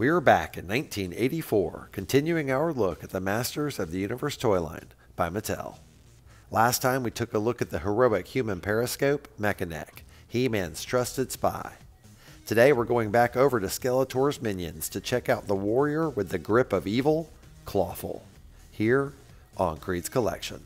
We are back in 1984, continuing our look at the Masters of the Universe toy line by Mattel. Last time we took a look at the heroic human periscope, Mekaneck, He-Man's trusted spy. Today we're going back over to Skeletor's minions to check out the warrior with the grip of evil, Clawful, here on Kreed's Collection.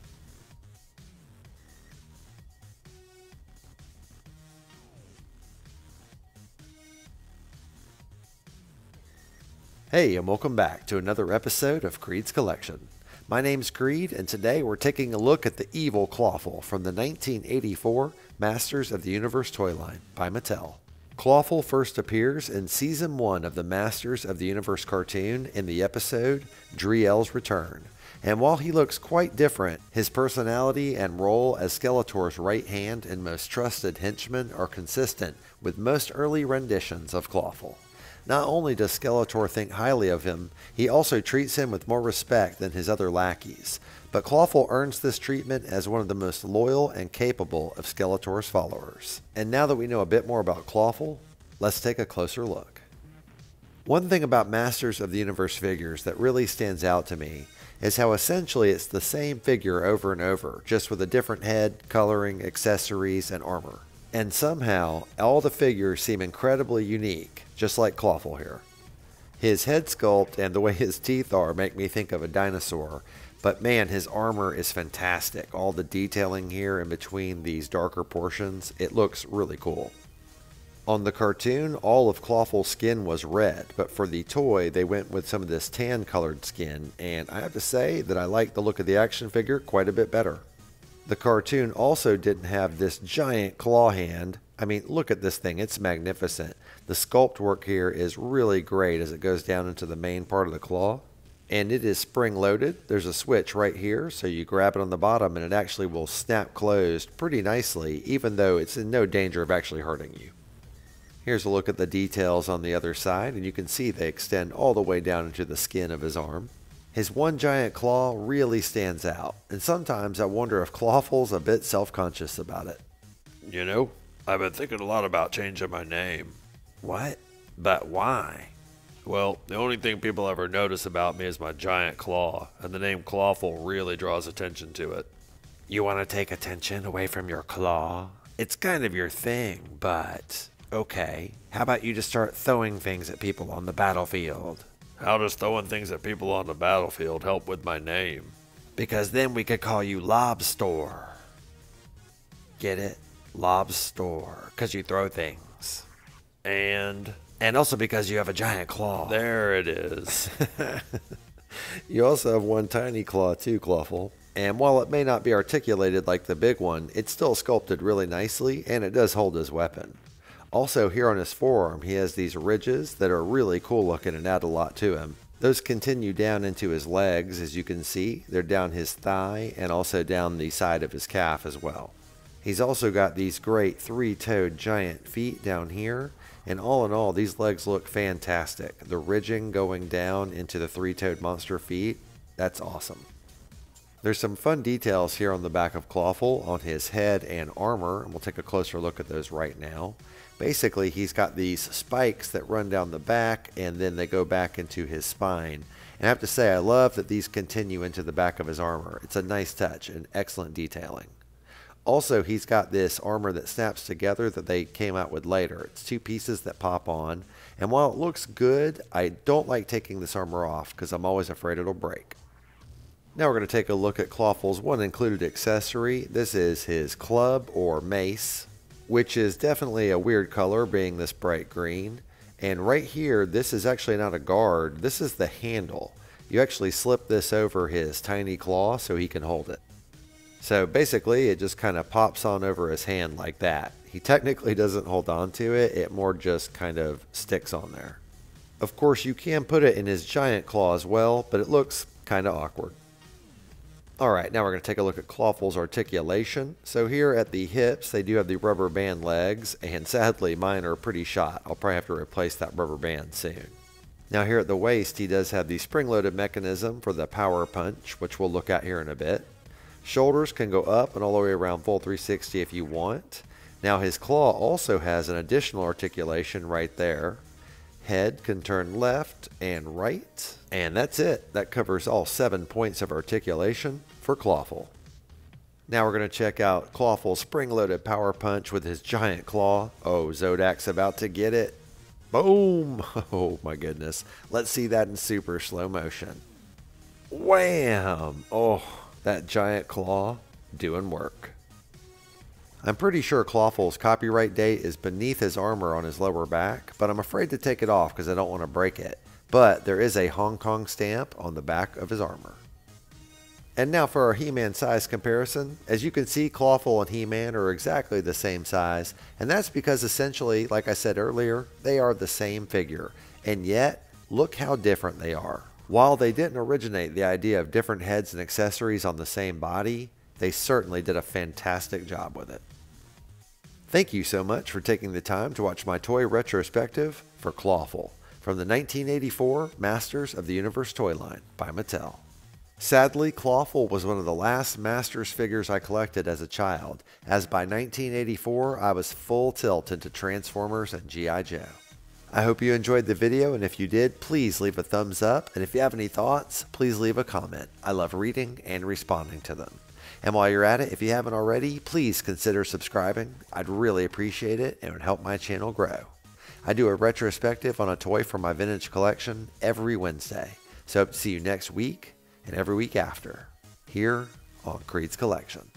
Hey, and welcome back to another episode of Kreed's Collection. My name's Creed, and today we're taking a look at the evil Clawful from the 1984 Masters of the Universe toy line by Mattel. Clawful first appears in Season 1 of the Masters of the Universe cartoon in the episode Dree Elle's Return. And while he looks quite different, his personality and role as Skeletor's right hand and most trusted henchman are consistent with most early renditions of Clawful. Not only does Skeletor think highly of him, he also treats him with more respect than his other lackeys. But Clawful earns this treatment as one of the most loyal and capable of Skeletor's followers. And now that we know a bit more about Clawful, let's take a closer look. One thing about Masters of the Universe figures that really stands out to me is how essentially it's the same figure over and over, just with a different head, coloring, accessories, and armor. And somehow, all the figures seem incredibly unique, just like Clawful here. His head sculpt and the way his teeth are make me think of a dinosaur, but man, his armor is fantastic. All the detailing here in between these darker portions, it looks really cool. On the cartoon, all of Clawful's skin was red, but for the toy, they went with some of this tan colored skin, and I have to say that I like the look of the action figure quite a bit better. The cartoon also didn't have this giant claw hand. I mean, look at this thing, it's magnificent. The sculpt work here is really great as it goes down into the main part of the claw. And it is spring loaded. There's a switch right here, so you grab it on the bottom and it actually will snap closed pretty nicely, even though it's in no danger of actually hurting you. Here's a look at the details on the other side, and you can see they extend all the way down into the skin of his arm. His one giant claw really stands out, and sometimes I wonder if Clawful's a bit self conscious about it. You know, I've been thinking a lot about changing my name. What? But why? Well, the only thing people ever notice about me is my giant claw, and the name Clawful really draws attention to it. You want to take attention away from your claw? It's kind of your thing, but okay. How about you just start throwing things at people on the battlefield? How does throwing things at people on the battlefield help with my name? Because then we could call you Lobster. Get it? Lobster. Because you throw things. And. And also because you have a giant claw. There it is. you also have one tiny claw, too, Clawful. And while it may not be articulated like the big one, it's still sculpted really nicely and it does hold his weapon. Also, here on his forearm, he has these ridges that are really cool looking and add a lot to him. Those continue down into his legs, as you can see. They're down his thigh and also down the side of his calf as well. He's also got these great three toed giant feet down here. And all in all, these legs look fantastic. The ridging going down into the three toed monster feet, that's awesome. There's some fun details here on the back of Clawful on his head and armor, and we'll take a closer look at those right now basically he's got these spikes that run down the back and then they go back into his spine. And I have to say, I love that these continue into the back of his armor. It's a nice touch and excellent detailing. Also, he's got this armor that snaps together that they came out with later. It's two pieces that pop on. And while it looks good, I don't like taking this armor off because I'm always afraid it'll break. Now we're going to take a look at Clawful's one included accessory. This is his club or mace which is definitely a weird color being this bright green. And right here, this is actually not a guard, this is the handle. You actually slip this over his tiny claw so he can hold it. So basically, it just kind of pops on over his hand like that. He technically doesn't hold on to it, it more just kind of sticks on there. Of course, you can put it in his giant claw as well, but it looks kind of awkward. Alright, now we're going to take a look at Clawful's articulation. So here at the hips, they do have the rubber band legs, and sadly mine are pretty shot. I'll probably have to replace that rubber band soon. Now here at the waist, he does have the spring-loaded mechanism for the power punch, which we'll look at here in a bit. Shoulders can go up and all the way around full 360 if you want. Now his claw also has an additional articulation right there. Head can turn left and right. And that's it. That covers all seven points of articulation for Clawful. Now we're going to check out Clawful's spring-loaded power punch with his giant claw. Oh, Zodac's about to get it. Boom! Oh my goodness. Let's see that in super slow motion. Wham! Oh, that giant claw doing work. I'm pretty sure Clawful's copyright date is beneath his armor on his lower back, but I'm afraid to take it off because I don't want to break it. But there is a Hong Kong stamp on the back of his armor. And now for our He-Man size comparison. As you can see, Clawful and He-Man are exactly the same size, and that's because essentially, like I said earlier, they are the same figure. And yet, look how different they are. While they didn't originate the idea of different heads and accessories on the same body, they certainly did a fantastic job with it. Thank you so much for taking the time to watch my toy retrospective for Clawful from the 1984 Masters of the Universe toy line by Mattel. Sadly, Clawful was one of the last Masters figures I collected as a child, as by 1984 I was full tilt into Transformers and G.I. Joe. I hope you enjoyed the video, and if you did, please leave a thumbs up, and if you have any thoughts, please leave a comment. I love reading and responding to them. And while you're at it, if you haven't already, please consider subscribing. I'd really appreciate it and it would help my channel grow. I do a retrospective on a toy from my vintage collection every Wednesday. So hope to see you next week and every week after here on Kreed's Collection.